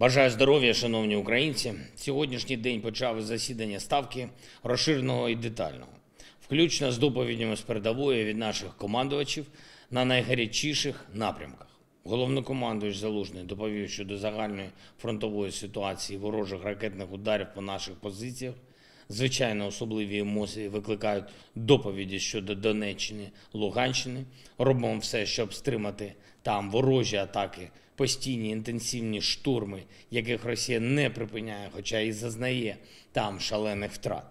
Бажаю здоров'я, шановні українці. Сьогоднішній день почав засідання ставки розширеного і детального, включно з доповідями з передової від наших командувачів на найгарячіших напрямках. Головнокомандуюч Залужний доповів щодо загальної фронтової ситуації ворожих ракетних ударів по наших позиціях. Звичайно, особливі емоції викликають доповіді щодо Донеччини, Луганщини. Робимо все, щоб стримати там ворожі атаки, постійні інтенсивні штурми, яких Росія не припиняє, хоча і зазнає там шалених втрат.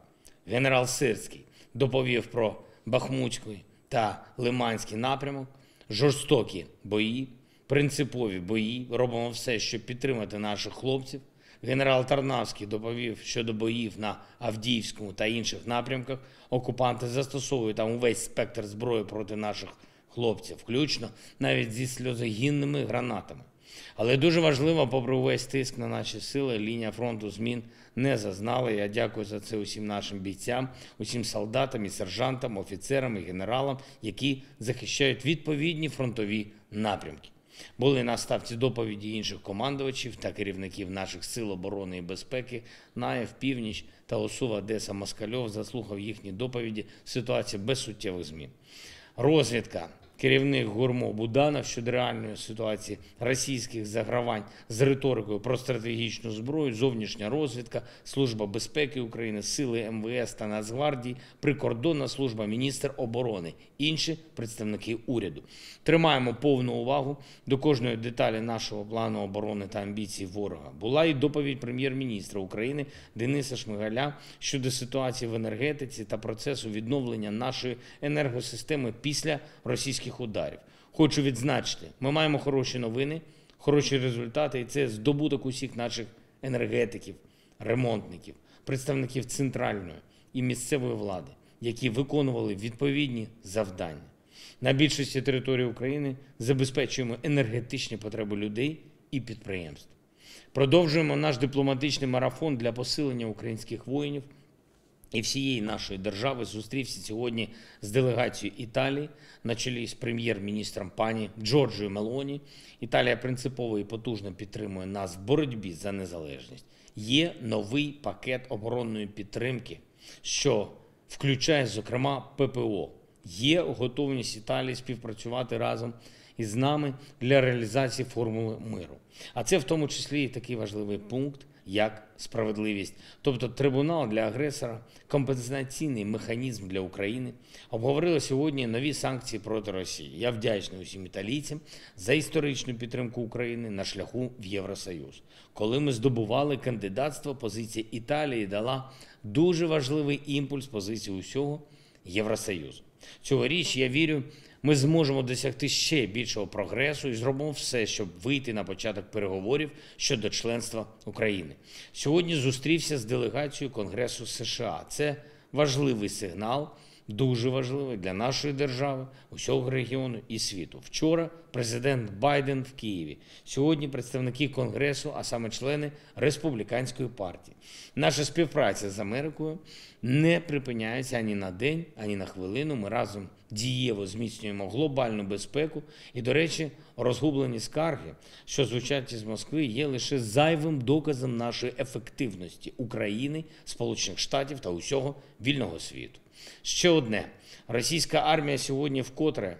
Генерал Сирський доповів про Бахмутський та Лиманський напрямок, жорстокі бої, принципові бої. Робимо все, щоб підтримати наших хлопців. Генерал Тарнавський доповів щодо боїв на Авдіївському та інших напрямках. Окупанти застосовують там увесь спектр зброї проти наших хлопців, включно навіть зі сльозогінними гранатами. Але дуже важливо, попри увесь тиск на наші сили, лінія фронту змін не зазнала. Я дякую за це усім нашим бійцям, усім солдатам і сержантам, офіцерам і генералам, які захищають відповідні фронтові напрямки. Були на ставці доповіді інших командувачів та керівників наших сил оборони і безпеки. Наєв, Північ та Осува Одеса Москальов заслухав їхні доповіді. Ситуація без суттєвих змін. Розвідка. Керівник Гурмо Буданов щодо реальної ситуації російських загравань з риторикою про стратегічну зброю, зовнішня розвідка, Служба безпеки України, сили МВС та Нацгвардії, прикордонна служба, міністр оборони, інші представники уряду. Тримаємо повну увагу до кожної деталі нашого плану оборони та амбіцій ворога. Була і доповідь прем'єр-міністра України Дениса Шмигаля щодо ситуації в енергетиці та процесу відновлення нашої енергосистеми після російських ударів. Хочу відзначити, ми маємо хороші новини, хороші результати, і це здобуток усіх наших енергетиків, ремонтників, представників центральної і місцевої влади, які виконували відповідні завдання. На більшості території України забезпечуємо енергетичні потреби людей і підприємств. Продовжуємо наш дипломатичний марафон для посилення українських воїнів і всієї нашої держави. Зустрівся сьогодні з делегацією Італії на чолі з прем'єр-міністром пані Джорджою Мелоні. Італія принципово і потужно підтримує нас в боротьбі за незалежність. Є новий пакет оборонної підтримки, що включає, зокрема, ППО. Є готовність Італії співпрацювати разом із нами для реалізації формули миру. А це в тому числі і такий важливий пункт, як справедливість, тобто трибунал для агресора, компенсаційний механізм для України. Обговорили сьогодні нові санкції проти Росії. Я вдячний усім італійцям за історичну підтримку України на шляху в Євросоюз. Коли ми здобували кандидатство, позиція Італії дала дуже важливий імпульс позиції усього Євросоюзу. Цьогоріч я вірю, ми зможемо досягти ще більшого прогресу і зробимо все, щоб вийти на початок переговорів щодо членства України. Сьогодні зустрівся з делегацією Конгресу США. Це важливий сигнал, дуже важливий для нашої держави, усього регіону і світу. Вчора президент Байден в Києві. Сьогодні представники Конгресу, а саме члени республіканської партії. Наша співпраця з Америкою не припиняється ані на день, ані на хвилину. Ми разом дієво зміцнюємо глобальну безпеку. І, до речі, розгублені скарги, що звучать із Москви, є лише зайвим доказом нашої ефективності України, Сполучених Штатів та усього вільного світу. Ще одне: російська армія сьогодні вкотре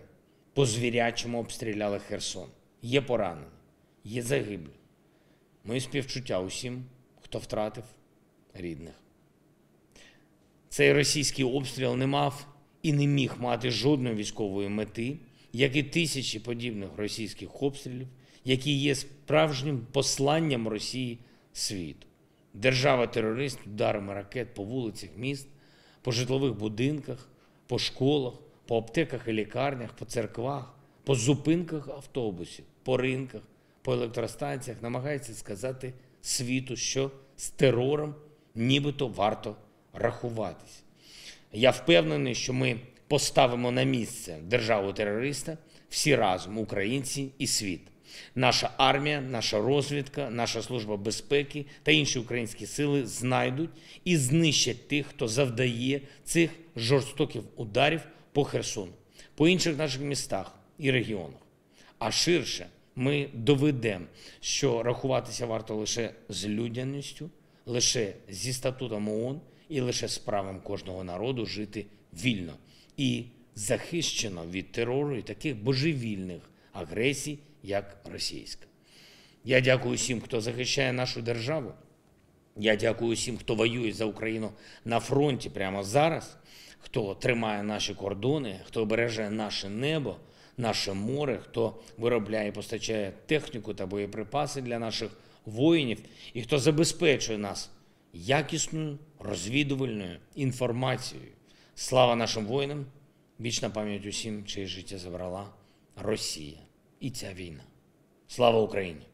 по звірячому обстріляла Херсон. Є поранені, є загиблі. Мої співчуття усім, хто втратив рідних. Цей російський обстріл не мав і не міг мати жодної військової мети, як і тисячі подібних російських обстрілів, які є справжнім посланням Росії світу. Держава-терорист ударами ракет по вулицях міст, по житлових будинках, по школах, по аптеках і лікарнях, по церквах, по зупинках автобусів, по ринках, по електростанціях намагається сказати світу, що з терором нібито варто рахуватись. Я впевнений, що ми поставимо на місце державу терориста всі разом, українці і світ. Наша армія, наша розвідка, наша служба безпеки та інші українські сили знайдуть і знищать тих, хто завдає цих жорстоких ударів по Херсону, по інших наших містах і регіонах. А ширше ми доведемо, що рахуватися варто лише з людяністю, лише зі статутом ООН і лише з правом кожного народу жити вільно і захищено від терору і таких божевільних агресій, як російська. Я дякую всім, хто захищає нашу державу. Я дякую всім, хто воює за Україну на фронті прямо зараз, хто тримає наші кордони, хто береже наше небо, наше море, хто виробляє і постачає техніку та боєприпаси для наших воїнів, і хто забезпечує нас якісною розвідувальною інформацією. Слава нашим воїнам! Вічна пам'ять усім, чиє життя забрала Росія і ця війна. Слава Україні!